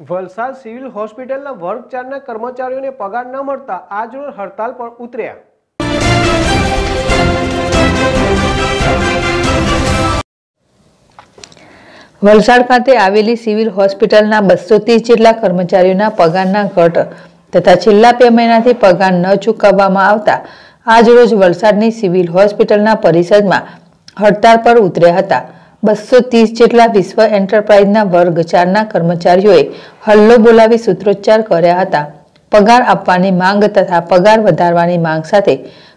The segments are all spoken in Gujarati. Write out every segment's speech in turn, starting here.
વલસાડ સિવિલ હોસ્પિટલના વર્ગ ચારના કર્મચારીઓને પગાર ન મળતા આજરોજ હડતાલ પર ઉતર્યા. વલસાડ ખાતે આવેલી સિવિલ હોસ્પિટલના બસો ત્રીસ જેટલા કર્મચારીઓના પગારના ઘટ તથા છેલ્લા બે મહિનાથી પગાર ન ચૂકવવામાં આવતા આજરોજ વલસાડની સિવિલ હોસ્પિટલના પરિષદમાં હડતાળ પર ઉતર્યા હતા. બસો ત્રીસ જેટલા વિશ્વ એન્ટરપ્રાઇઝના વર્ગ ચારના કર્મચારીઓએ હલ્લો બોલાવી સૂત્રોચ્ચાર કર્યા હતા. પગાર આપવાની માંગ તથા પગાર વધારવાની માંગ સાથે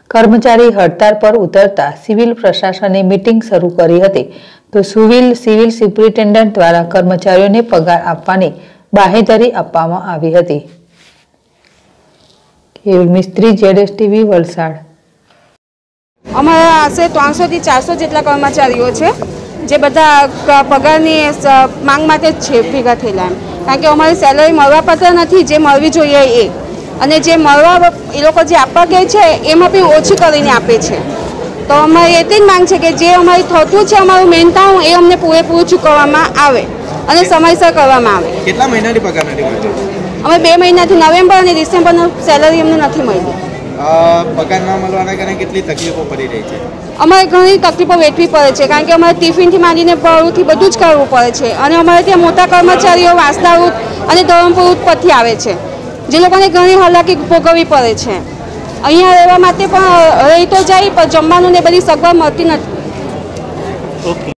કર્મચારી હડતાળ પર ઉતરતા સિવિલ પ્રશાસને મીટિંગ શરૂ કરી હતી. તો સિવિલ સિવિલ સુપ્રિન્ટેન્ડન્ટ દ્વારા કર્મચારીઓને પગાર આપવાની બાહેધરી આપવામાં આવી હતી. મિસ્ત્રી જેડએસ ટીવી, વલસાડ. અમારા આશરે ત્રણસોથી ચારસો જેટલા કર્મચારીઓ છે. જે બધા પગારની માંગ માટે જ છે ભેગા થયેલા એમ. કારણ કે અમારી સેલરી મળવાપાત્ર નથી જે મળવી જોઈએ એ. અને જે મળવા એ લોકો જે આપવા કહે છે એમાં બી ઓછી કરીને આપે છે. તો અમારી એટલી જ માંગ છે કે જે અમારી થતું છે અમારું મહેનતાણું એ અમને પૂરેપૂરું ચૂકવવામાં આવે અને સમયસર કરવામાં આવે. કેટલા મહિનાની પગાર નથી અમે બે મહિનાથી નવેમ્બર અને ડિસેમ્બરનો સેલરી અમને નથી મળી પગાર ન મળવાના કારણે કેટલી તકલીફો પડી રહી છે? અમારે ઘણી તકલીફો વેઠવી પડે છે કારણ કે અમારે ટિફિનથી માંડીને ભાડુંથી બધું જ કરવું પડે છે. અને અમારે ત્યાં મોટા કર્મચારીઓ વાંસદા અને ધરમપુર પરથી આવે છે જે લોકોને ઘણી હાલાકી ભોગવવી પડે છે. અહીંયા રહેવા માટે પણ રહી તો જાય પણ જમવાનું ને બધી સગવડ મળતી નથી. ઓકે.